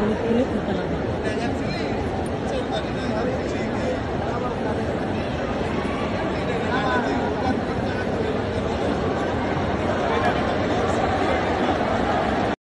Ulit-ulit na talaga.